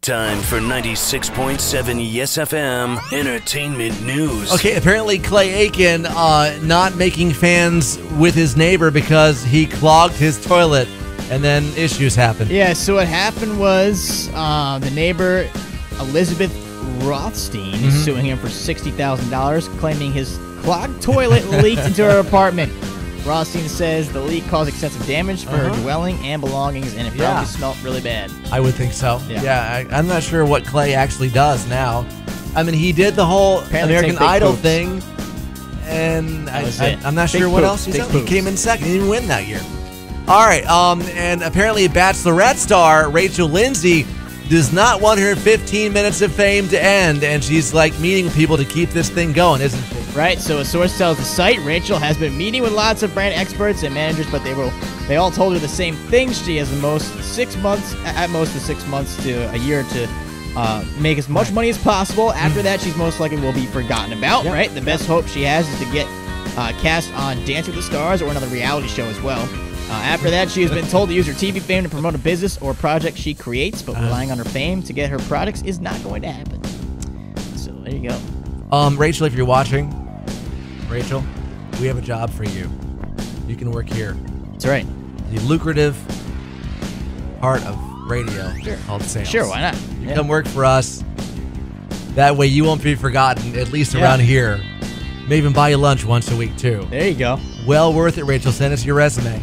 Time for 96.7 Yes FM Entertainment News. Okay, apparently Clay Aiken uh, not making fans with his neighbor because he clogged his toilet, and then issues happened. Yeah, so what happened was uh, the neighbor, Elizabeth Rothstein, Mm-hmm. is suing him for $60,000, claiming his clogged toilet leaked into her apartment. Rothstein says the leak caused excessive damage for her Uh-huh. dwelling and belongings, and it probably Yeah. smelled really bad. I would think so. Yeah. Yeah, I, I'm not sure what Clay actually does now. I mean, he did the whole Apparently American big Idol poops. thing, and I, was I, it. I'm not Big sure what poops, else he's big done. He poops. came in second. He didn't win that year. All right, um, and apparently Bachelorette star Rachel Lindsay does not want her 15 minutes of fame to end, and she's like meeting with people to keep this thing going, isn't she? Right, so a source tells the site Rachel has been meeting with lots of brand experts and managers, but they will they all told her the same thing. She has the most six months, at most the six months to a year to uh, make as much money as possible. After that, she's most likely will be forgotten about. Yep. Right, the best hope she has is to get uh, cast on Dancing with the Stars or another reality show as well. Uh, after that, she has been told to use her TV fame to promote a business or project she creates, but relying on her fame to get her products is not going to happen. So there you go. Um, Rachel, if you're watching, Rachel, we have a job for you. You can work here. That's right. The lucrative part of radio called sales. Sure, why not? You Yeah. come work for us. That way you won't be forgotten, at least Yeah. around here. May even buy you lunch once a week, too. There you go. Well worth it, Rachel. Send us your resume.